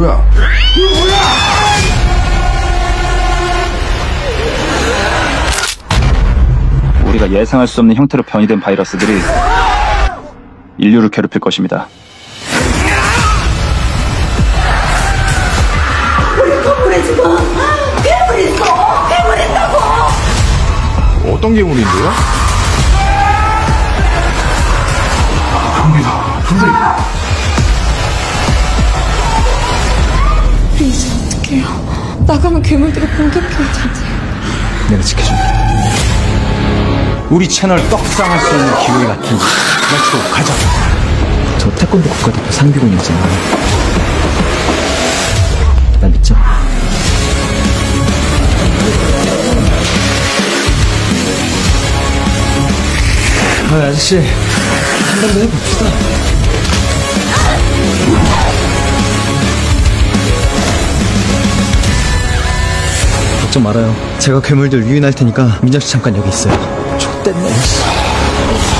뭐야? 이거 뭐야? 우리가 예상할 수 없는 형태로 변이된 바이러스들이 인류를 괴롭힐 것입니다. 우리 건물에 지금 괴물 있어! 괴물 있다고! 어떤 괴물인데요? 아, 좀비다! 좀비! 나가면 괴물들이 공격해 올 텐데. 내가 지켜줄게. 우리 채널 떡상할 수 있는 기회 같은 let's go 가자. 저 태권도 국가대표 상비군이었잖아. 날 믿죠? 아, 아저씨. 한 번 더 해봅시다. 걱정 말아요. 제가 괴물들 유인할 테니까 민정 씨 잠깐 여기 있어요. 씨.